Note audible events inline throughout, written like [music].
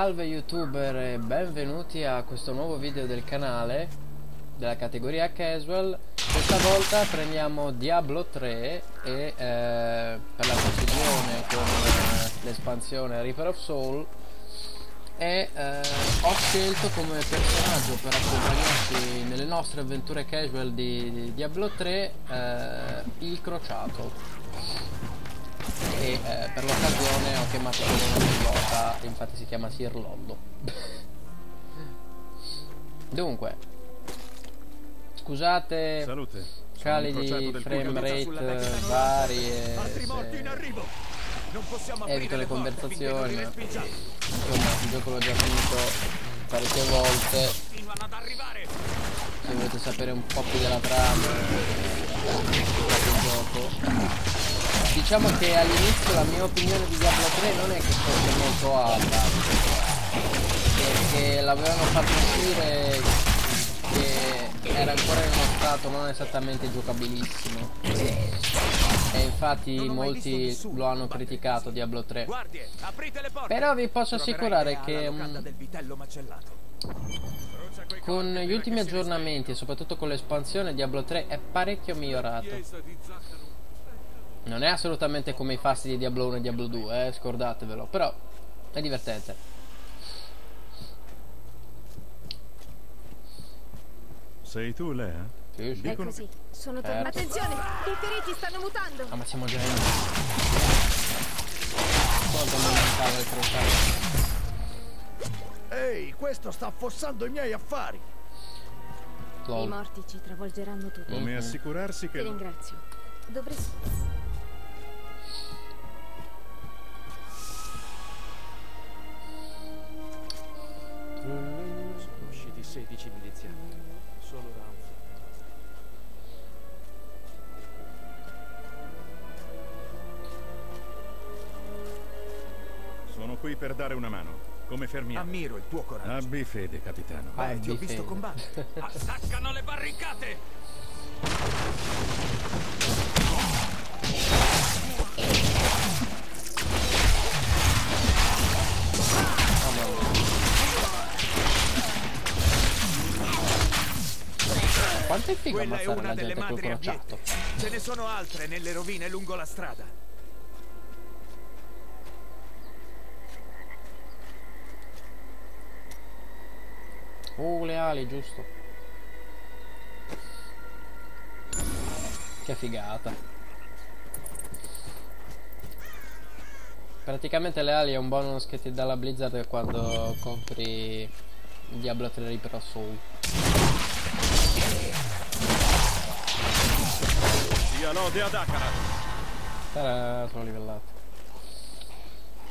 Salve youtuber e benvenuti a questo nuovo video del canale della categoria casual. Questa volta prendiamo Diablo 3 e eh, per la precisione con eh, l'espansione Reaper of Soul. E eh, ho scelto come personaggio per accompagnarci nelle nostre avventure casual di, di Diablo 3 eh, il crociato e eh, per l'occasione ho chiamato solo una pilota infatti si chiama Sir Lollo [laughs] dunque scusate Salute. cali di frame rate varie evito le conversazioni. insomma il gioco l'ho già finito parecchie volte. Se volete sapere un po' più della trama del gioco diciamo che all'inizio la mia opinione di Diablo 3 non è che fosse molto alta perché l'avevano fatto uscire che era ancora in uno stato non esattamente giocabilissimo. E infatti molti lo hanno criticato Diablo 3 però vi posso assicurare che um, con gli ultimi aggiornamenti e soprattutto con l'espansione Diablo 3 è parecchio migliorato non è assolutamente come i fasti di Diablo 1 e Diablo 2, eh, scordatevelo, però è divertente. Sei tu, Lea? Sì, sì. È così, sono tornato. Certo. Attenzione, i feriti stanno mutando. Ah, ma siamo già in... Quanto mi mancava il crociato. Ehi, questo sta affossando i miei affari. I Lol. morti ci travolgeranno tutti. Come assicurarsi Ti che... ringrazio. Dovresti... 16 miliziani. Solo Rauf. Sono qui per dare una mano. Come fermiamo? Ammiro il tuo coraggio. Abbi fede, capitano. Ah, Beh, ti ho visto combattere. [laughs] Attaccano le barricate! Quanto è figo Quella è una la delle gente col crociato? Ce ne sono altre nelle rovine lungo la strada. Uh, le ali, giusto. Che figata. Praticamente le ali è un bonus che ti dà la Blizzard quando compri Diablo 3 Reaper Soul. Sia lode ad Akara. Tarà, sono livellato.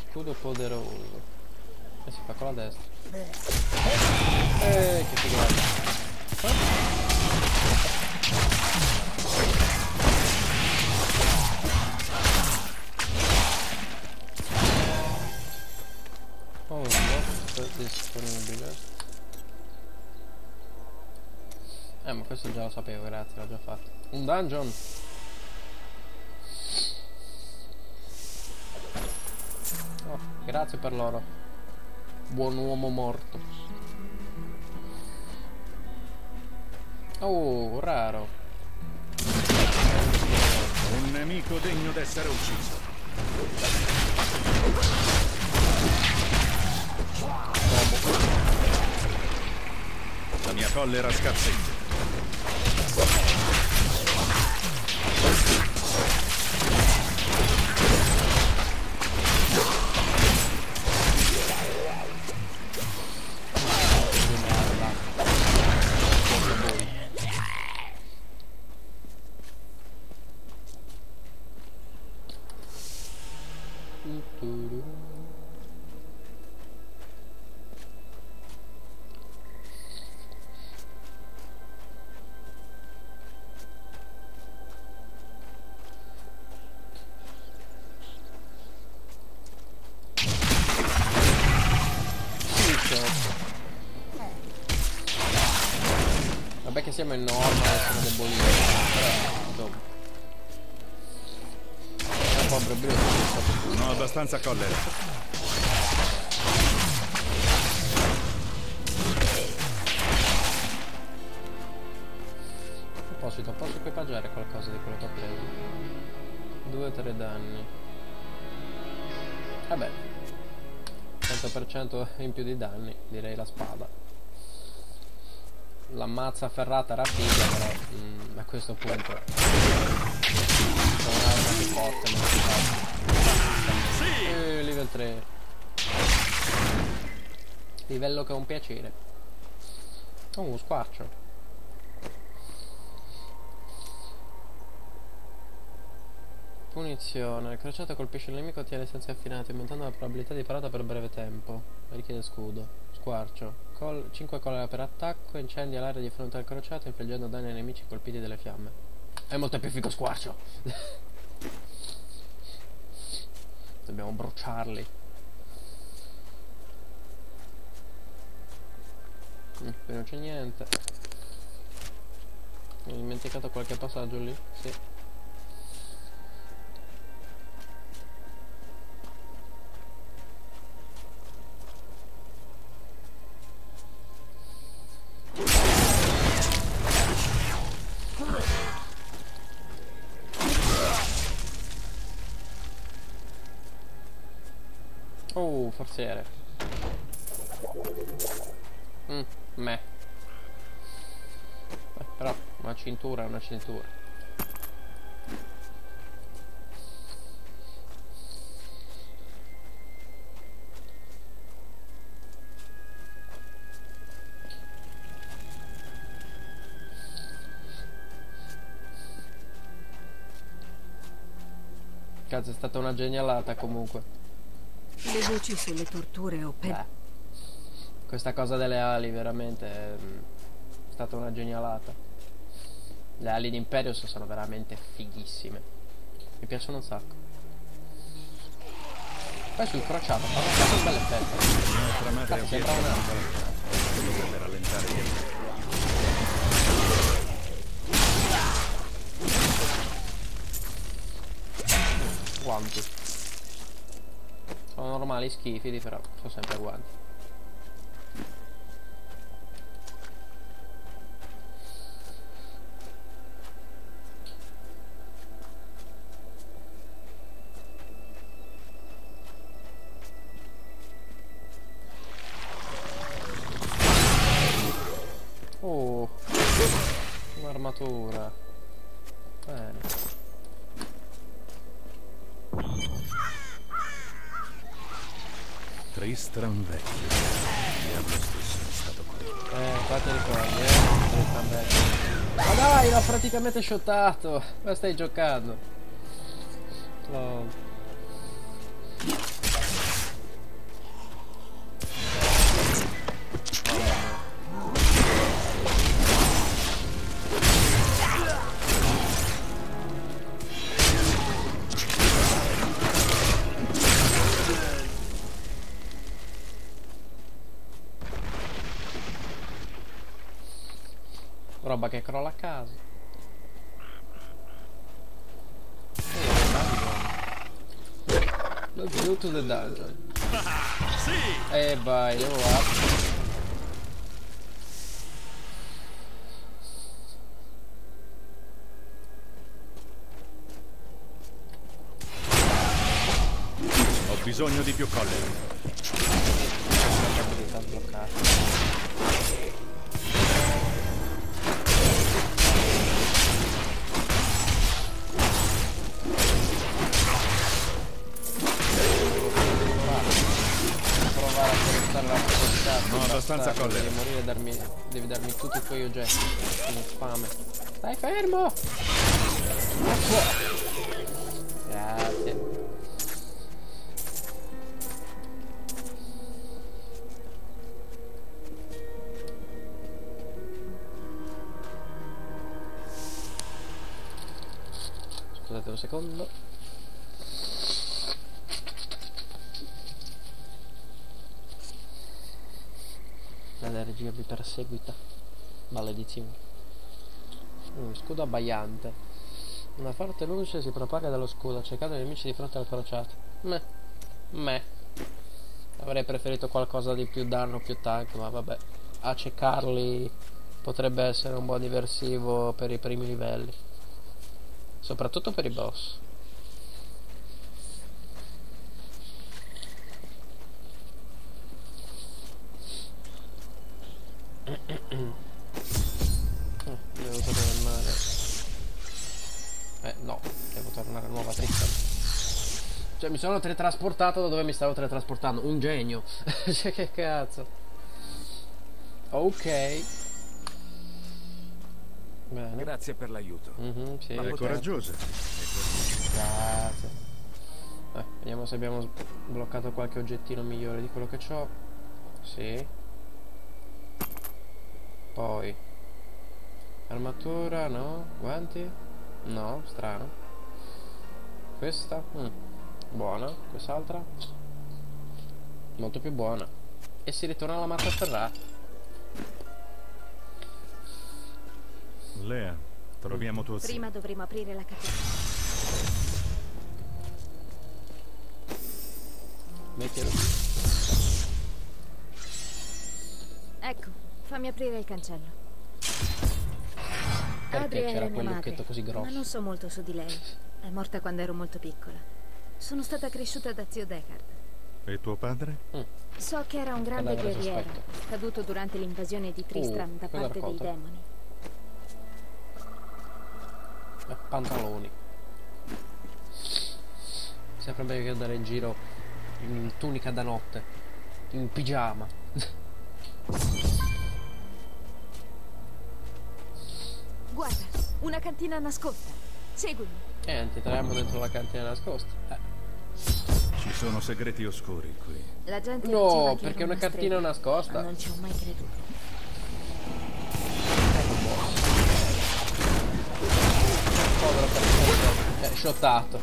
Scudo poderoso. E si fa con la destra. Eh, che figata. Oh, no, disponibile. Eh, ma questo già lo sapevo, grazie, l'ho già fatto. Un dungeon! Grazie per l'oro. Buon uomo morto. Oh, raro. Un nemico degno d'essere ucciso. La mia collera scarseggia. Vabbè che siamo in norma abbastanza collera. A proposito, posso equipaggiare qualcosa di quello che ho preso? 2 3 danni. Vabbè. 100% in più di danni, direi la spada. La mazza ferrata rapida, però mm, a questo punto... Sono un'arma più forte, ma più forte. Eh, livello 3. Livello che è un piacere. Oh, squarcio. Punizione. Il crociato colpisce il nemico ottiene senza affinati, aumentando la probabilità di parata per breve tempo. Richiede scudo. Squarcio. Col 5 collera per attacco, incendia l'area di fronte al crociato, infliggendo danni ai nemici colpiti dalle fiamme. È molto più figo squarcio. [laughs] Dobbiamo bruciarli. Mm, qui non c'è niente. Mi ho dimenticato qualche passaggio lì? Sì. Una cintura. Cazzo, è stata una genialata comunque. Le voci sulle torture o per... Beh, questa cosa delle ali veramente è mm, stata una genialata. Le ali di Imperius sono veramente fighissime. Mi piacciono un sacco. Poi sul crociato fa un bel effetto. Nostra madre sembra un angelo. dovrebbe rallentare gli effetti. Guanti. Sono normali schifidi, però sono sempre guanti. Praticamente shottato. Ma stai giocando. Oh. Roba che crolla a casa. Go to the dungeon. E vai, devo up. Ho bisogno di più collera. Abbastanza collera. Devi morire darmi, devi darmi tutti i tuoi oggetti. Sono fame. Stai fermo! Grazie. L'allergia vi perseguita. Maledizione. Mm, scudo abbaiante. Una forte luce si propaga dallo scudo, cercando i nemici di fronte al crociato. Meh. Meh. Avrei preferito qualcosa di più danno, più tank, ma vabbè. Accecarli potrebbe essere un buon diversivo per i primi livelli. Soprattutto per i boss. Sono teletrasportato da dove mi stavo teletrasportando. Un genio. [laughs] cioè che cazzo. Ok. Bene. Grazie per l'aiuto. Mhm, sì. Ma È coraggiosa. Grazie. Eh, vediamo se abbiamo s- bloccato qualche oggettino migliore di quello che ho. Sì. Poi. Armatura, no? Guanti? No, strano. Questa? Mm. Buona. Quest'altra? Molto più buona. E si ritorna alla matta ferrata. Lea, troviamo tuo. Prima dovremo aprire la catena. Mettilo. Ecco, fammi aprire il cancello. Perché c'era quel lucchetto così grosso? Ma non so molto su di lei. È morta quando ero molto piccola. Sono stata cresciuta da zio Deckard. E tuo padre? So che era un grande guerriero, sospetto. caduto durante l'invasione di Tristram da cosa parte dei demoni. Eh, pantaloni. Sempre meglio che andare in giro in tunica da notte, in pigiama. Guarda, una cantina nascosta. Seguimi. E entriamo dentro la cantina nascosta. Eh, Ci sono segreti oscuri qui. La gente No, perché ero una cantina strega, nascosta. Ma non ci ho mai creduto. povero personaggio. Eh, shottato.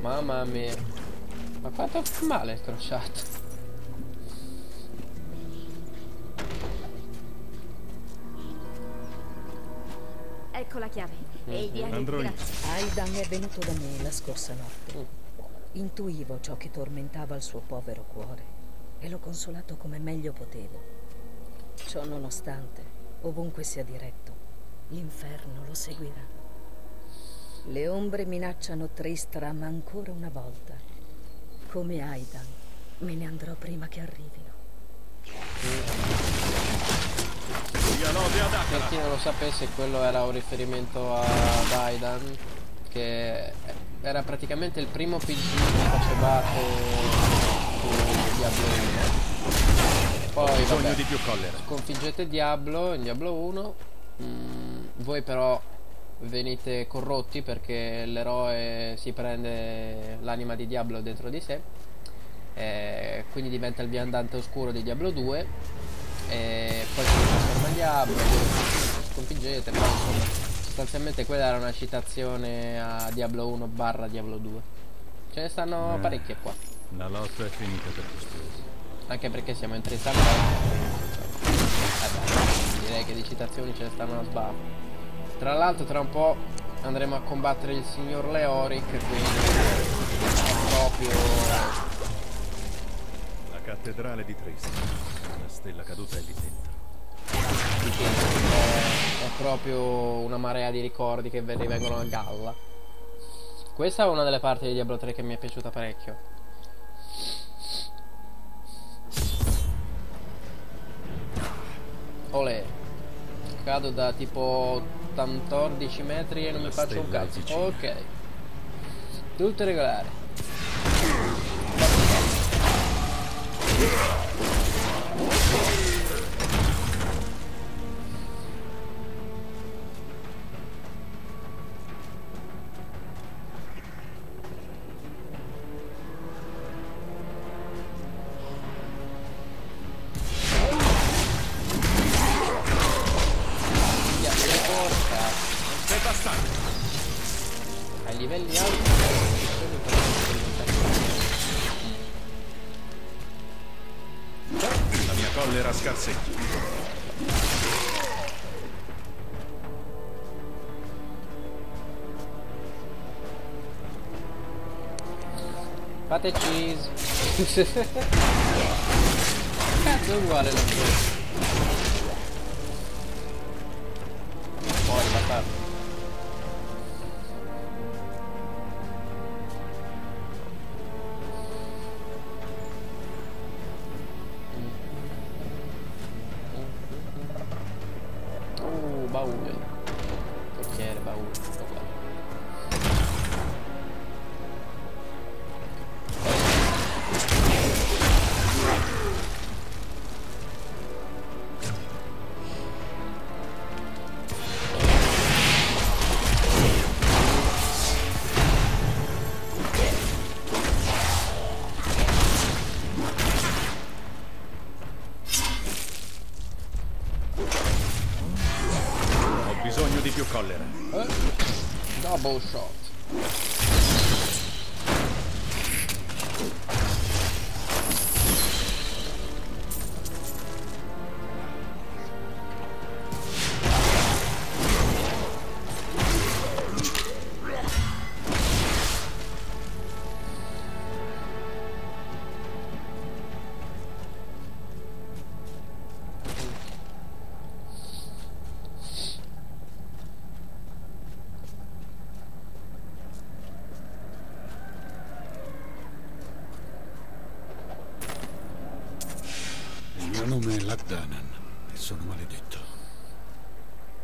Mamma mia. Ma quanto male il crociato. Ecco la chiave. E il diario Andrò di io. grazia. Aidan è venuto da me la scorsa notte. Mm. Intuivo ciò che tormentava il suo povero cuore e l'ho consolato come meglio potevo. Ciò nonostante, ovunque sia diretto, l'inferno lo seguirà. Le ombre minacciano Tristram ancora una volta. Come Aidan, me ne andrò prima che arrivino. Per chi non lo sapesse, quello era un riferimento ad Aidan, che era praticamente il primo PG che facevate su Diablo 1. Poi, Bisogno vabbè, di più collera. sconfiggete Diablo in Diablo 1. mm, voi però venite corrotti perché l'eroe si prende l'anima di Diablo dentro di sé. eh, quindi diventa il viandante oscuro di Diablo 2 e poi si trasforma in Diablo, sconfiggete, poi insomma sostanzialmente quella era una citazione a Diablo 1 barra Diablo 2. Ce ne stanno Eh. parecchie qua, La lotta è finita per costoro. anche perché siamo in 30 eh direi che di citazioni ce ne stanno a sbavo. Tra l'altro tra un po' andremo a combattere il signor Leoric, quindi proprio La cattedrale di Tristan. La stella caduta è lì dentro. È, è proprio una marea di ricordi che ve- rivengono a galla. Questa è una delle parti di Diablo 3 che mi è piaciuta parecchio. Olè. Cado da tipo 14 metri e non La mi faccio un cazzo. vicina. Ok. Tutto regolare. La mia collera scarseggia. Fate cheese. Cazzo 二五元 Double shot. Nome è Lagdanan e sono maledetto.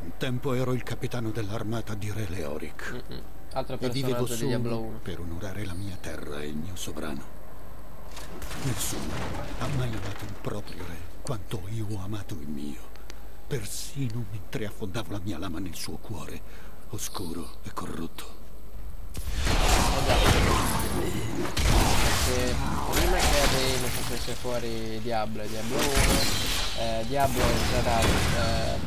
Un tempo ero il capitano dell'armata di Re Leoric Mm, Altro e vivevo solo 1. per onorare la mia terra e il mio sovrano. Nessuno ha mai amato il proprio re quanto io ho amato il mio, persino mentre affondavo la mia lama nel suo cuore, oscuro e corrotto. Perché prima che non facesse fuori Diablo e Diablo 1, eh, Diablo entrerà eh,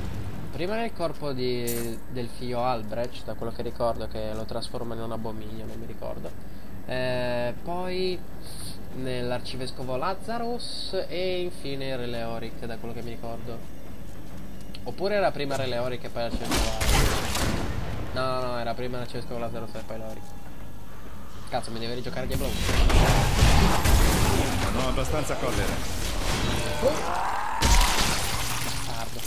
prima nel corpo di- del figlio Albrecht, da quello che ricordo che lo trasforma in un abominio, non mi ricordo. Eh, poi nell'arcivescovo Lazarus e infine Re Leoric, da quello che mi ricordo. Oppure era prima Re Leoric e poi l'arcivescovo Lazarus. No, no, no, era prima l'arcivescovo Lazarus e poi Leoric. Cazzo, mi deve rigiocare Diablo 1. Non ho abbastanza collera. Bastardo.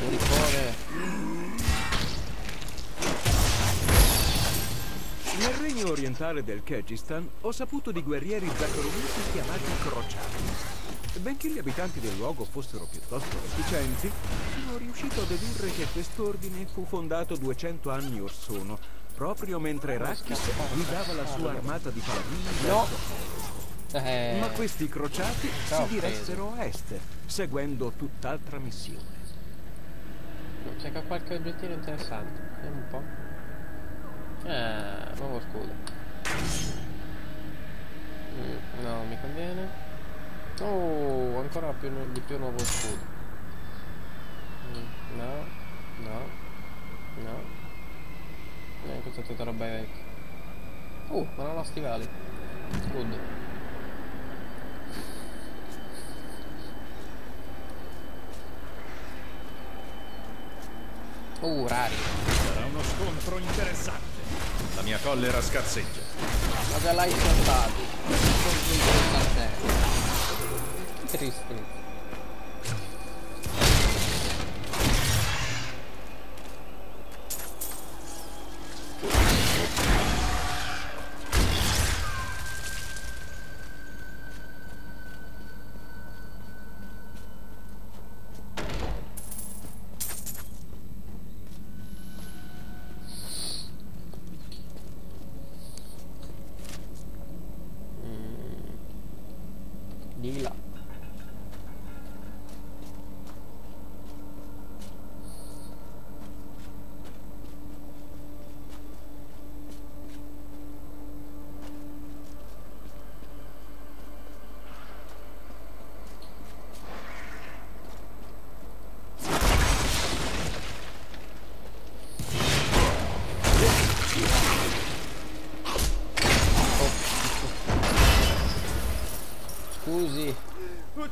Moricone. Nel regno orientale del Kyrgyzstan ho saputo di guerrieri zaccaroniti chiamati crociati. Benché gli abitanti del luogo fossero piuttosto reticenti, sono riuscito a dedurre che quest'ordine fu fondato 200 anni or sono, proprio mentre Rakis guidava la sua armata di paladini No. verso Eh, Ma questi crociati si diressero a est, seguendo tutt'altra missione. C'è qua qualche oggettino interessante. Vediamo un po'. Eh, nuovo scudo. Mm, no, mi conviene. Oh, ancora più, di più nuovo scudo. No, no, no. Questa è tutta roba vecchia. Uh, ma non ho stivali. Good. Uh, rari. Sarà uno scontro interessante. La mia collera scarseggia. Ma già l'hai saltato. Scontro interessante. Che tristezza.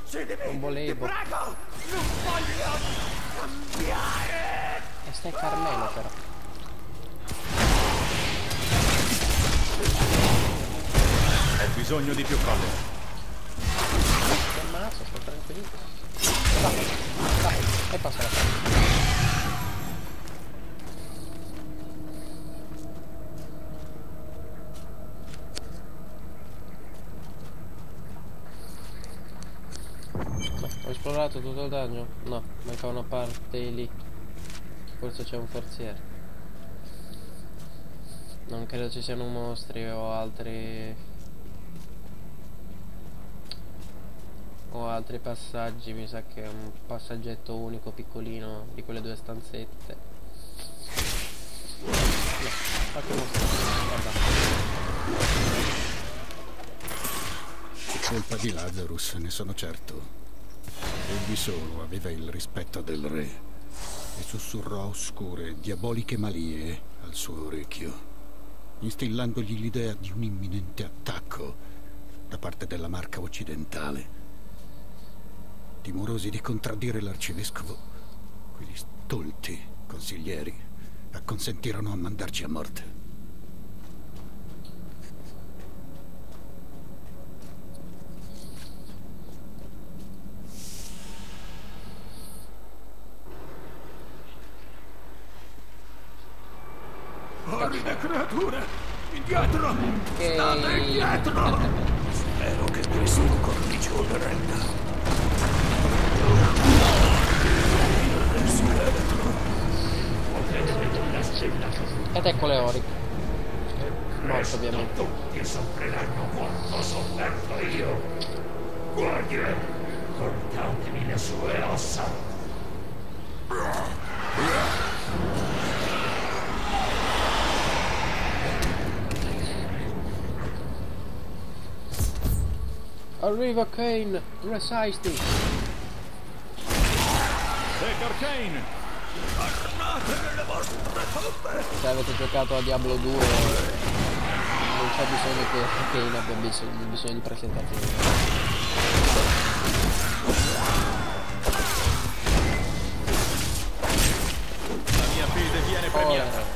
Uccidimi! non volevo. Prego! Non voglio cambiare! E stai Carmelo però. Ho bisogno di più collera. ammazzo, sto tranquillo. Dai, dai, e passa la parte. Beh, esplorato tutto il dungeon? No, manca una parte lì. Forse c'è un forziere. Non credo ci siano mostri o altri o altri passaggi, mi sa che è un passaggetto unico piccolino di quelle due stanzette. No, qualche mostro. Guarda. Colpa di Lazarus, ne sono certo. Egli solo aveva il rispetto del re e sussurrò oscure, diaboliche malie al suo orecchio, instillandogli l'idea di un imminente attacco da parte della marca occidentale. Timorosi di contraddire l'arcivescovo, quegli stolti consiglieri acconsentirono a mandarci a morte. Creature! Indietro! Ehi. State indietro! Spero che questo cornicione regga. Ed ecco le Oric. Morto ovviamente. Tutti soffriranno quanto sofferto io. Guardie, portatemi le sue ossa. Arriva Kane, resisti. Deckard Kane! Se avete giocato a Diablo 2 non c'è bisogno che Kane abbia bisogno, bisogno di presentazione. La mia fede viene premiata. Ora.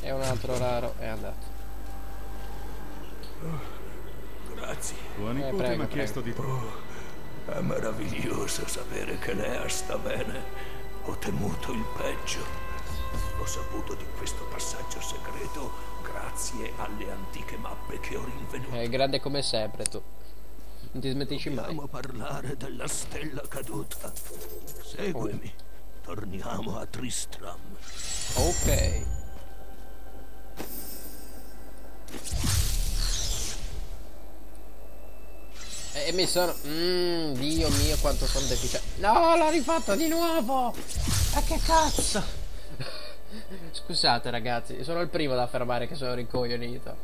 E un altro raro è andato. Prego, mi ha chiesto di te. È meraviglioso sapere che Lea sta bene. Ho temuto il peggio. Ho saputo di questo passaggio segreto grazie alle antiche mappe che ho rinvenuto. È grande come sempre tu. Non ti smettisci mai. Dobbiamo parlare della stella caduta. Seguimi. Torniamo a Tristram. Ok. E mi sono... Mmm, Dio mio quanto sono deficiente. No, l'ho rifatto di nuovo! Ma che cazzo? [laughs] Scusate ragazzi, sono il primo da affermare che sono rincoglionito.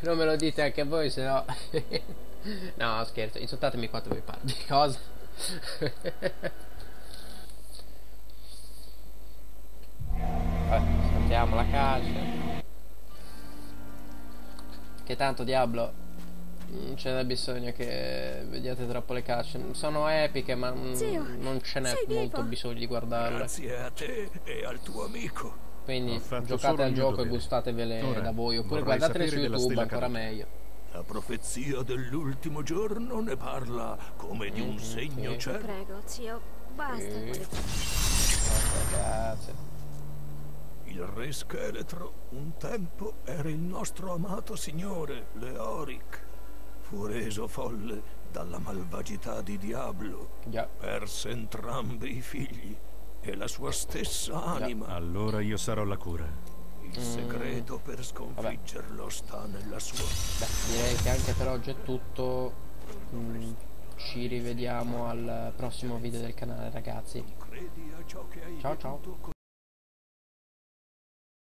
Non me lo dite anche voi, se no... [laughs] no, scherzo, insultatemi quanto vi pare. Di cosa? [laughs] Saltiamo la caccia. Che tanto Diablo non ce n'è bisogno che vediate troppo le cacce. Sono epiche, ma mm, Zio, non ce n'è molto vivo? bisogno di guardarle. Grazie a te e al tuo amico. Quindi giocate al gioco e dovere. gustatevele Ora, da voi. Oppure guardatele su YouTube, ancora caduta. meglio. La profezia dell'ultimo giorno ne parla come di un segno sì. certo. Prego, zio, basta. Sì. ragazzi. Il re scheletro un tempo era il nostro amato signore, Leoric. Fu reso folle dalla malvagità di Diablo. Già. Perse entrambi i figli e la sua stessa anima. Allora io sarò la cura. Il segreto per sconfiggerlo sta nella sua. Beh, direi che anche per oggi è tutto. Mm, ci rivediamo al prossimo video del canale, ragazzi. Credi a ciò che hai Ciao, ciao.